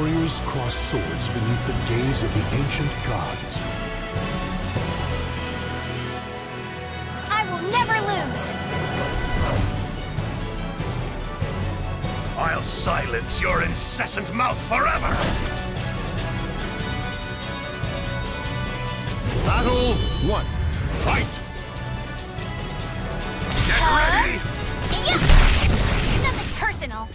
Warriors cross swords beneath the gaze of the ancient gods. I will never lose! I'll silence your incessant mouth forever! Battle one. Fight! Get ready! Yeah. Nothing personal.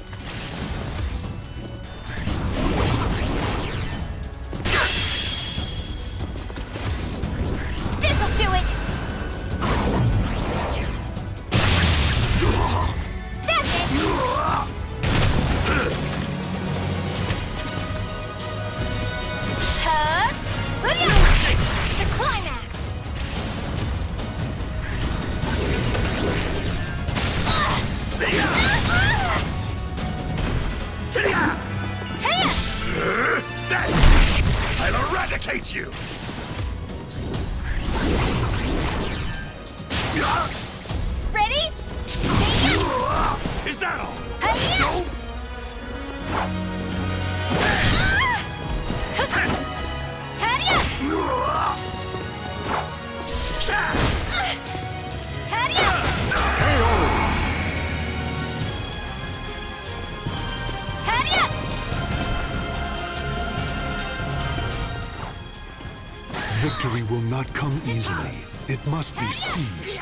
Victory will not come easily. It must be seized.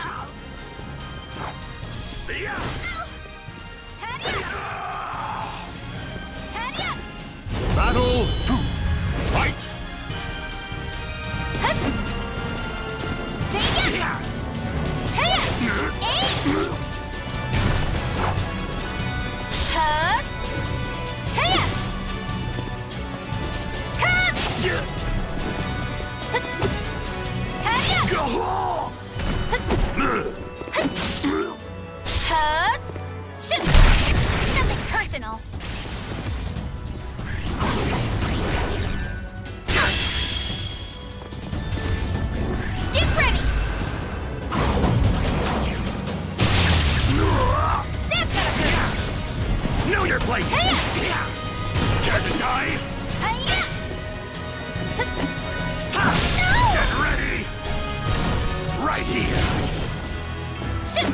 See ya! Battle two. Fight! Shoot! Nothing personal. Get ready! That's gonna hurt! Know your place! To die? Uh, Hiya! Get ready! Right here! Shoot!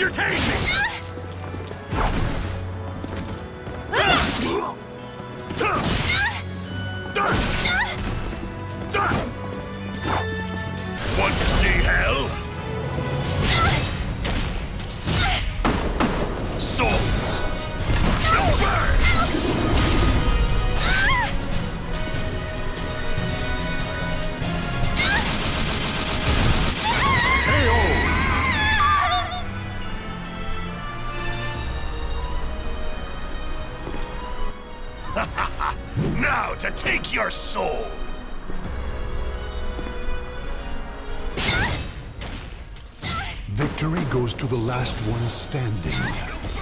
Entertain me! To take your soul! Victory goes to the last one standing.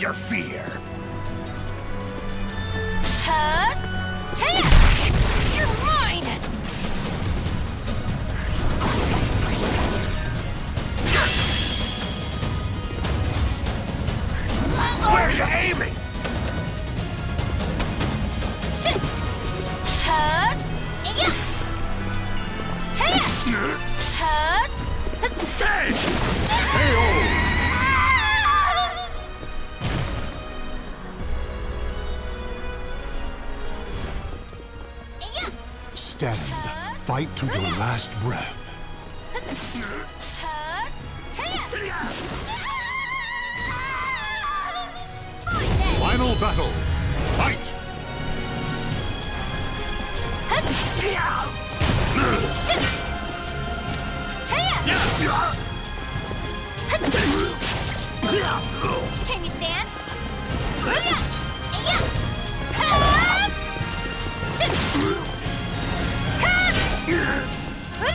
With your fear! Huh? Taya! You're mine! Where are you aiming? Shit! Stand. Fight to your last breath. Final battle. Fight! Shit! No!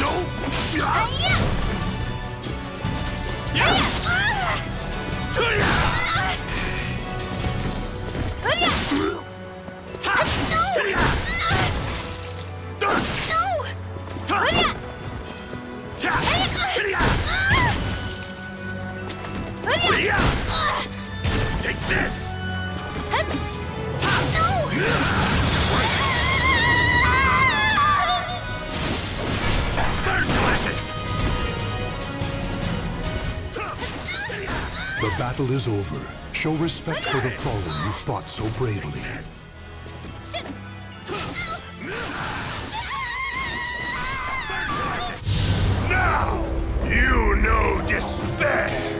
No! Yeah! Take this! Burn to ashes! The battle is over. Show respect for the fallen you fought so bravely. Now, you know despair!